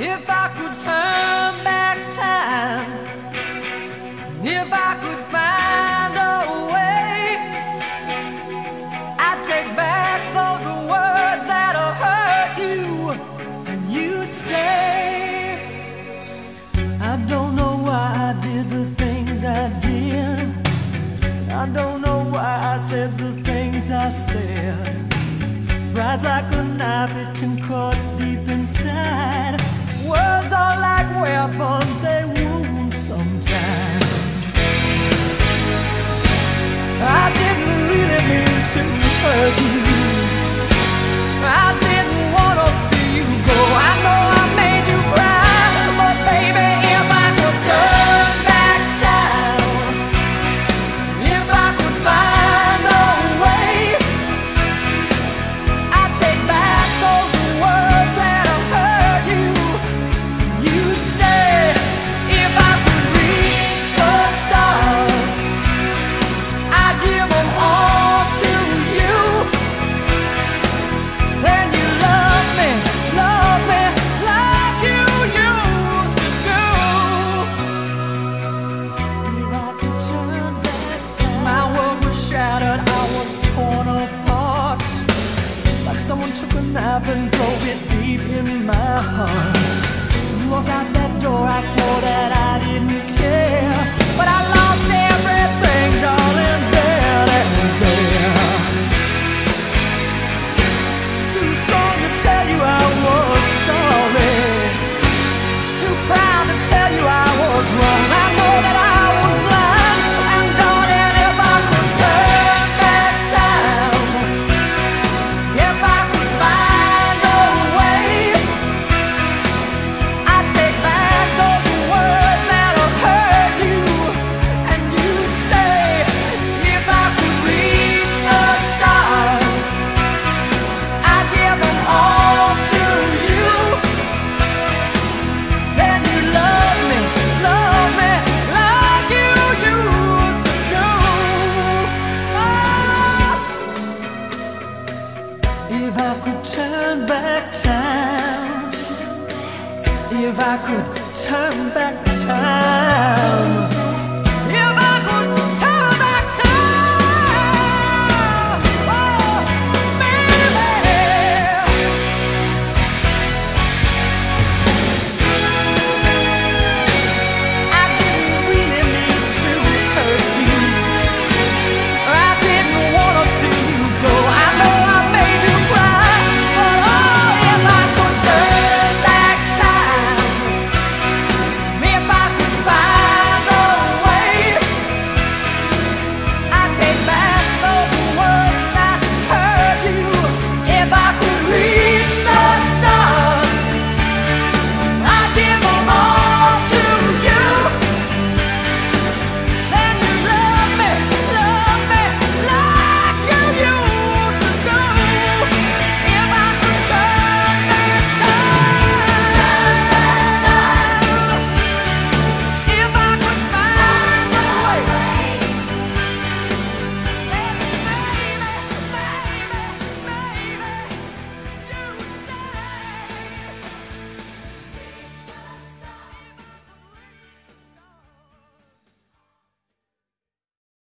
If I could turn back time, if I could find a way, I'd take back those words that have hurt you, and you'd stay. I don't know why I did the things I did. I don't know why I said the things I said. Pride's like a knife, it can cut deep inside. Words are like weapons, and drove it deep in my heart. Walked out that door, I swore that I didn't care, but I. if I could turn back time.